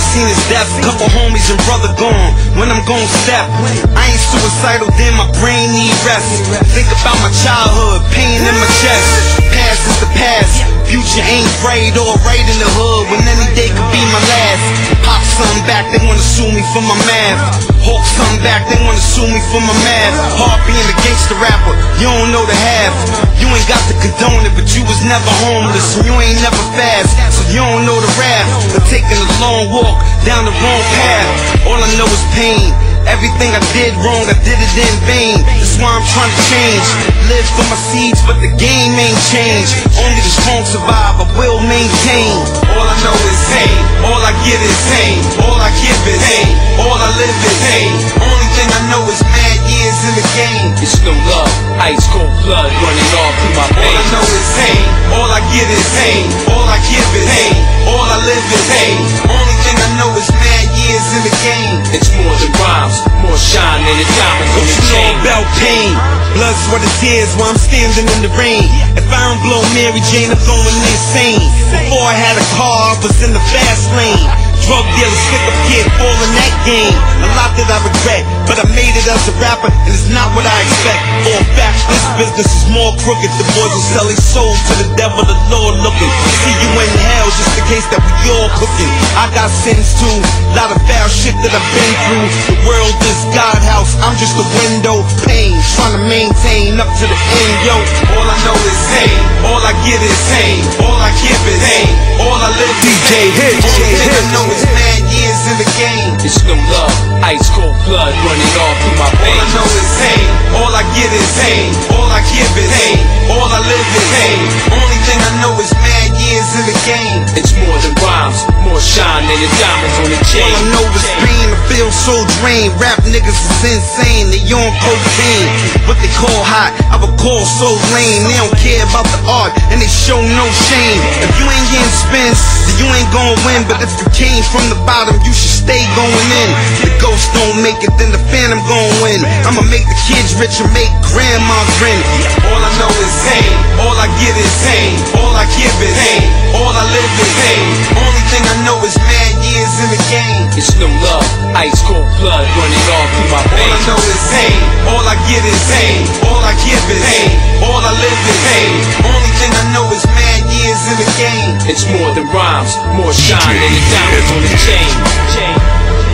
seen is death. Couple homies and brother gone. When I'm gon' step, I ain't suicidal, then my brain need rest. Think about my childhood, pain in my chest. Past is the past. Future ain't bright or right in the hood when any day could be my last. Something back, they wanna sue me for my math. Hawk something back, they wanna sue me for my math. Hard being a gangster rapper, you don't know the half. You ain't got to condone it, but you was never homeless, and you ain't never fast, so you don't know the rap. But taking a long walk down the wrong path, all I know is pain. Everything I did wrong, I did it in vain. That's why I'm trying to change. Live for my seeds, but the game ain't changed. Only the strong survive, I will maintain. Get is pain. All I give is pain. All I live is pain. Only thing I know is mad years in the game. It's no love, ice cold blood running all through my veins. All I know is pain. All I get is pain. All I give is pain. All I live is pain. Only thing I know is mad years in the game. It's more than rhymes, more shine than the diamonds on the chain. all about pain. Blood, sweat, and tears while I'm standing in the rain. Mary Jane, I'm going insane. Before I had a car, I was in the fast lane. Drug dealers, sick of kid, all in that game. A lot that I regret, but I made it as a rapper, and it's not what I expect. All facts, this business is more crooked. The boys will sell their souls to the devil, the Lord looking. See you in hell, just in case that we all cooking. I got sins too, lot of foul shit that I've been through. The world is God house, I'm just a window pane, trying to maintain up to the end, yo. All I know is pain, all I get is pain, all I give is pain, all I live is pain. Running all through my All I know is pain, all I get is pain, all I give is pain, all I live is pain. Only thing I know is mad years in the game. It's more than rhymes, more shine than the diamonds on the All chain. I know is pain, I feel so drained. Rap niggas is insane, they on cocaine. What they call hot, I would call so lame. They don't care about the art, and they show no shame. If you ain't getting spins, you ain't gonna win. But if you came from the bottom, you should stay going in. The ghost don't make it, then the phantom gon' win. I'ma make the kids rich and make grandma grin. All I know is pain, all I get is pain, all I give is pain, all I live is pain. Only thing I know is mad years in the game. It's no love, ice cold blood running all through my veins. All I know is pain, all I get is pain, all I give is pain, all I live is pain. Only thing I know is It's more than rhymes, more shine than the diamonds on the chain. chain.